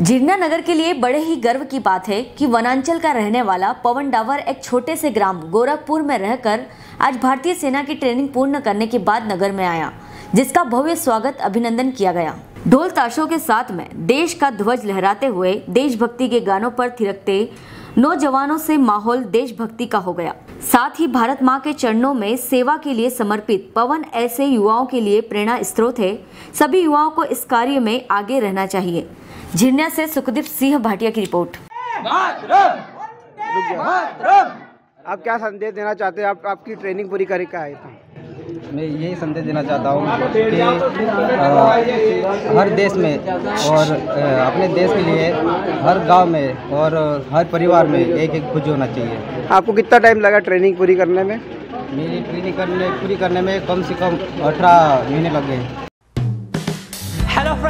जिरना नगर के लिए बड़े ही गर्व की बात है कि वनांचल का रहने वाला पवन डावर एक छोटे से ग्राम गोरखपुर में रहकर आज भारतीय सेना की ट्रेनिंग पूर्ण करने के बाद नगर में आया, जिसका भव्य स्वागत अभिनंदन किया गया। ढोल ताशों के साथ में देश का ध्वज लहराते हुए देशभक्ति के गानों पर थिरकते नौजवानों से माहौल देशभक्ति का हो गया। साथ ही भारत माँ के चरणों में सेवा के लिए समर्पित पवन ऐसे युवाओं के लिए प्रेरणा स्रोत है। सभी युवाओं को इस कार्य में आगे रहना चाहिए। झिरना से सुखदीप सिंह भाटिया की रिपोर्ट। आप क्या संदेश देना चाहते हैं? आप आपकी ट्रेनिंग पूरी करके आए थे। मैं यही संदेश देना चाहता हूँ कि हर देश में और अपने देश के लिए हर गाँव में और हर परिवार में एक एक फौजी होना चाहिए। आपको कितना टाइम लगा ट्रेनिंग पूरी करने में? मेरी ट्रेनिंग करने पूरी करने में कम से कम अठारह महीने लग गए। Hello friends